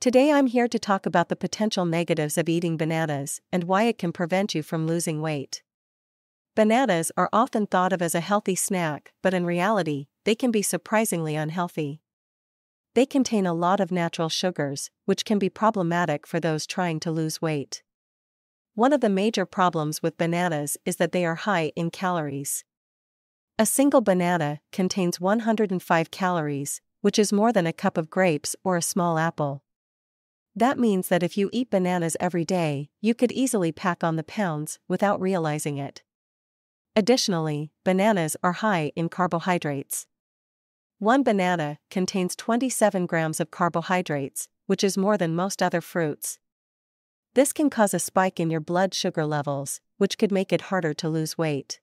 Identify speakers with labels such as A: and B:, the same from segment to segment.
A: Today I'm here to talk about the potential negatives of eating bananas and why it can prevent you from losing weight. Bananas are often thought of as a healthy snack, but in reality, they can be surprisingly unhealthy. They contain a lot of natural sugars, which can be problematic for those trying to lose weight. One of the major problems with bananas is that they are high in calories. A single banana contains 105 calories, which is more than a cup of grapes or a small apple. That means that if you eat bananas every day, you could easily pack on the pounds without realizing it. Additionally, bananas are high in carbohydrates. One banana contains 27 grams of carbohydrates, which is more than most other fruits. This can cause a spike in your blood sugar levels, which could make it harder to lose weight.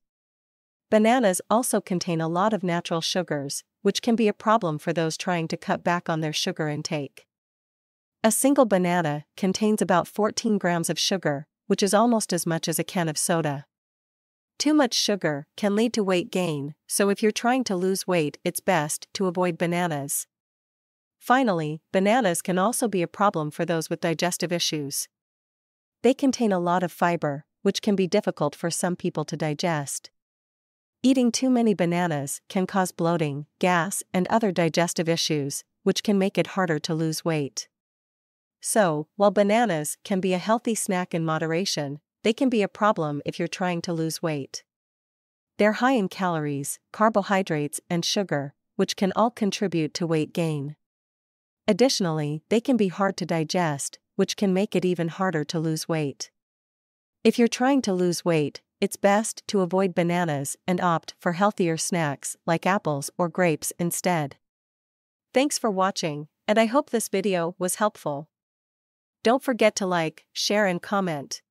A: Bananas also contain a lot of natural sugars, which can be a problem for those trying to cut back on their sugar intake. A single banana contains about 14 grams of sugar, which is almost as much as a can of soda. Too much sugar can lead to weight gain, so if you're trying to lose weight, it's best to avoid bananas. Finally, bananas can also be a problem for those with digestive issues. They contain a lot of fiber, which can be difficult for some people to digest. Eating too many bananas can cause bloating, gas, and other digestive issues, which can make it harder to lose weight. So, while bananas can be a healthy snack in moderation, they can be a problem if you're trying to lose weight. They're high in calories, carbohydrates, and sugar, which can all contribute to weight gain. Additionally, they can be hard to digest, which can make it even harder to lose weight. If you're trying to lose weight, it's best to avoid bananas and opt for healthier snacks like apples or grapes instead. Thanks for watching, and I hope this video was helpful. Don't forget to like, share and comment.